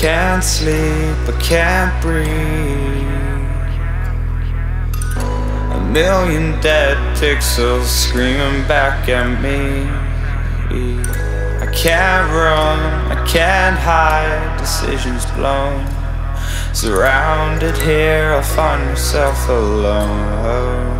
can't sleep, I can't breathe. A million dead pixels screaming back at me. I can't run, I can't hide, decisions blown. Surrounded here, I'll find myself alone.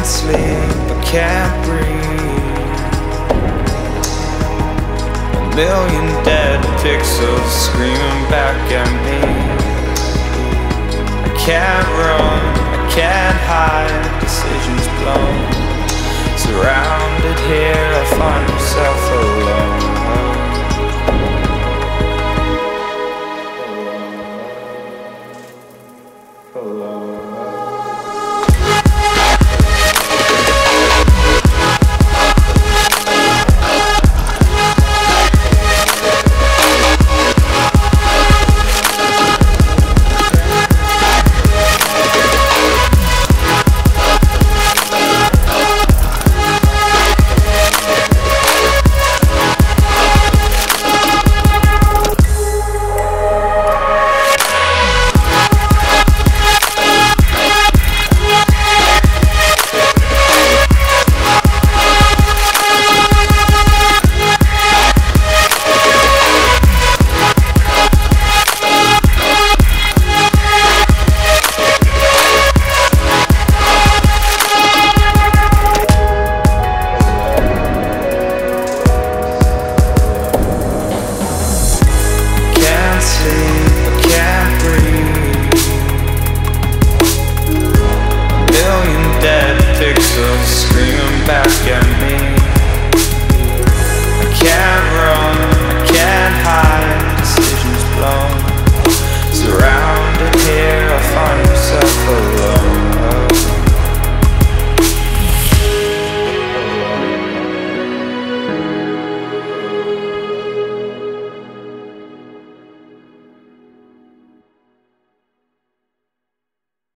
can't sleep, I can't breathe. A million dead pixels screaming back at me. I can't run, I can't hide, decisions blown. Surrounded here, I find myself alone. Alone.